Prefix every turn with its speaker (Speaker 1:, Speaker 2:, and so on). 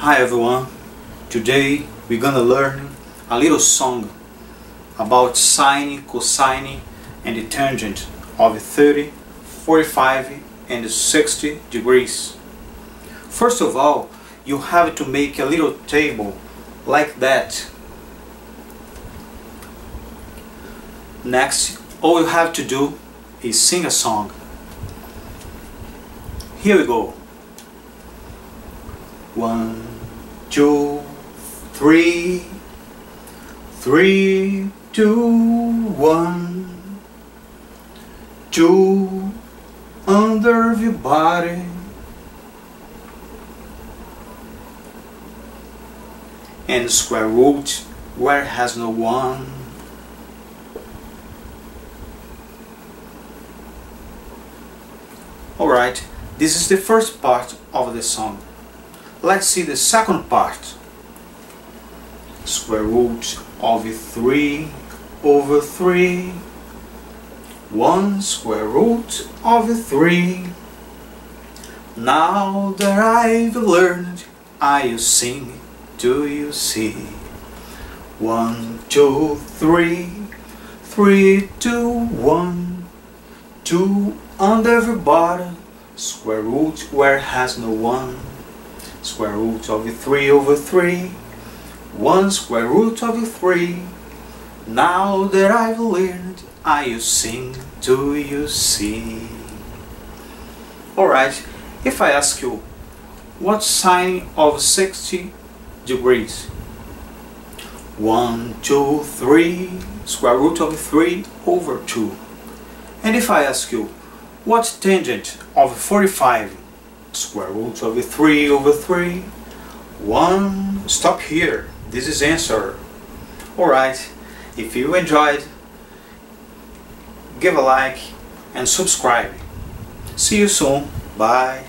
Speaker 1: Hi everyone, today we're gonna learn a little song about sine, cosine and the tangent of 30, 45 and 60 degrees. First of all, you have to make a little table like that. Next, all you have to do is sing a song. Here we go. One, two, three, three, two, one, two, under the body. And square root where has no one. Alright, this is the first part of the song. Let's see the second part. Square root of 3 over 3. 1 square root of 3. Now that I've learned, I sing, do you see? 1, 2, 3, 3, 2, 1, 2 under the bottom, square root where has no 1 square root of 3 over 3 1 square root of 3 now that I've learned I sing do you see. Alright if I ask you what sine of 60 degrees? 1 2 3 square root of 3 over 2 and if I ask you what tangent of 45 square root of 3 over 3 1 stop here. This is answer. Alright if you enjoyed give a like and subscribe. See you soon. Bye